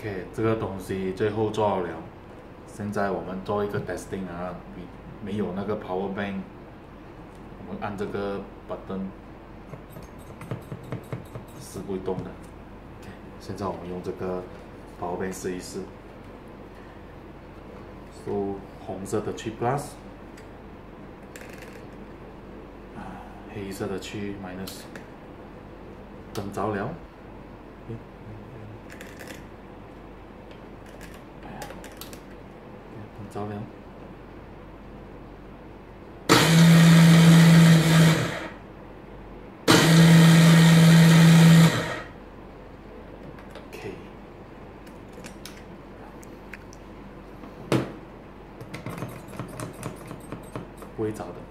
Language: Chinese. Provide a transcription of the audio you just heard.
OK，这个东西最后做好了，现在我们做一个 testing 啊，没没有那个 power bank，我们按这个 button 是不会动的。OK，现在我们用这个 power bank 试一试。So 红色的去 plus，黑色的去 minus，灯着了。着凉。OK，不会找的。